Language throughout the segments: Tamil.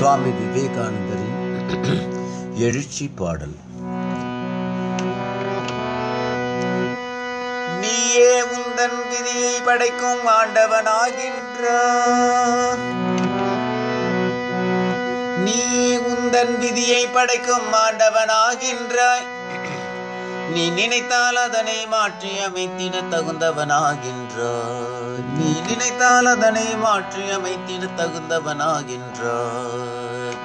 சுவாமி விவேகானந்தரின் எழுச்சி பாடல். நீயே உந்தன் விதியை படைக்கும் ஆண்டவனாகின்றார் நீ உந்தன் விதியை படைக்கும் ஆண்டவனாகின்றாய். நீ நினைத்தால் அதனை மாற்றி அமைத்திட தகுந்தவனாகின்றாய். நீ நினைத்தால் அதனை மாற்றி அமைத்திட தகுந்தவனாகின்றாய்.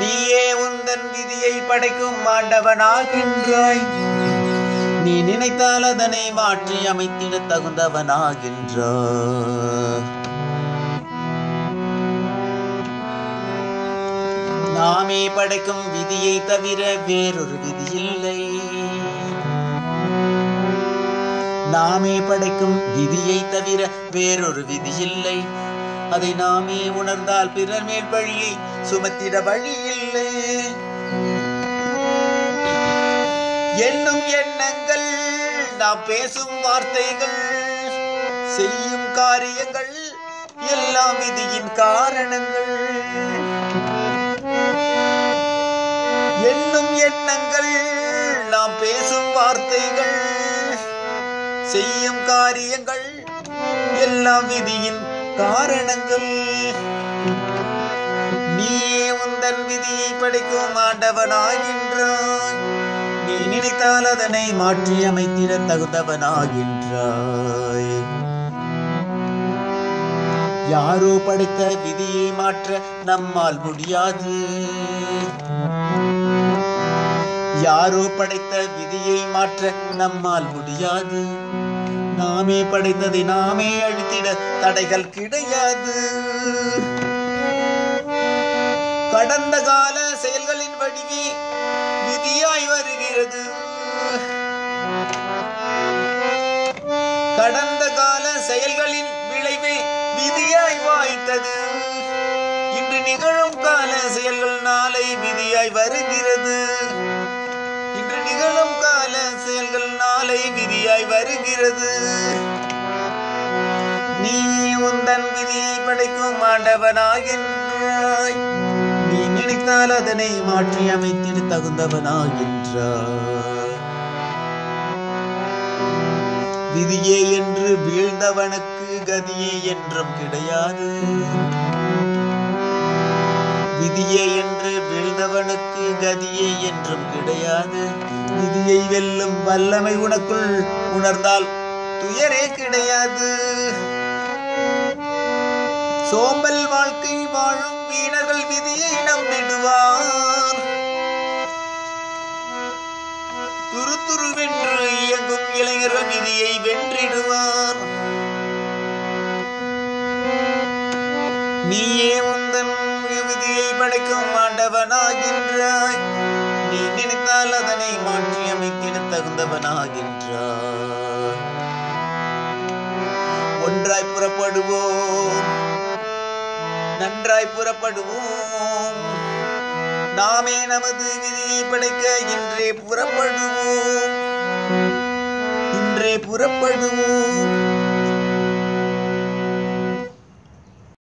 நீயே உந்தன் விதியை படைக்கும் ஆண்டவனாகின்றாய். நீ நினைத்தால் அதனை மாற்றி அமைத்திட தகுந்தவனாகின்றாய். நாமே படைக்கும் விதியை தவிர வேறொரு விதி இல்லை நாமே படைக்கும் விதியை தவிர வேறொரு விதி இல்லை அதை நாமே உணர்ந்தால் பிறர் மேல் வழியை சுமத்திட வழி இல்லை எண்ணும் எண்ணங்கள் நாம் பேசும் வார்த்தைகள் செய்யும் காரியங்கள் எல்லாம் விதியின் காரணங்கள். எண்ணங்கள் நாம் பேசும் வார்த்தைகள் செய்யும் காரியங்கள் எல்லாம் விதியின் காரணங்கள். நீயே உந்தன் விதியை படைக்கும் ஆண்டவனாகின்றாய். நீ நினைத்தால் அதனை மாற்றி அமைத்திட தகுந்தவனாகின்றாய். யாரோ படைத்த விதியை மாற்ற நம்மால் முடியாது. யாரோ படைத்த விதியை மாற்ற நம்மால் முடியாது. நாமே படைத்ததை நாமே அழித்திட தடைகள் கிடையாது. கடந்த கால செயல்களின் வடிவே விதியாய் வருகிறது. கடந்த கால செயல்களின் விளைவே விதியாய் வாய்த்தது. இன்று நிகழும் கால செயல்கள் நாளை விதியாய் வருகிறது. மாலை விதியாய் வருகிறது. நீ உந்தன் விதியை படைக்கும் ஆண்டவனாகின்றாய். நீ நினைத்தால் அதனை மாற்றி அமைத்திட தகுந்தவனாகின்றாய். விதியே என்று வீழ்ந்தவனுக்கு கதியே என்றும் கிடையாது. விதியே என்று வீழ்ந்தவனுக்கு கதியே என்றும் கிடையாது. விதியை வெல்லும் வல்லமை உனக்குள் உணர்ந்தால் துயரே கிடையாது. சோம்பல் வாழ்க்கை வாழும் வீணர்கள் விதியை நம்பிடுவார். துரு துருவென்று இயங்கும் இளைஞர்கள் விதியை வென்றிடுவார். நீயே உந்தன் படைக்கும் ஆண்டவனாகின்றாய். நீ நினைத்தால் அதனை மாற்றி அமைத்திட தகுந்தவனாகின்றாய். ஒன்றாய் புறப்படுவோம் நன்றாய் புறப்படுவோம். நாமே நமது விதியை படைக்க இன்றே புறப்படுவோம். இன்றே புறப்படுவோம்.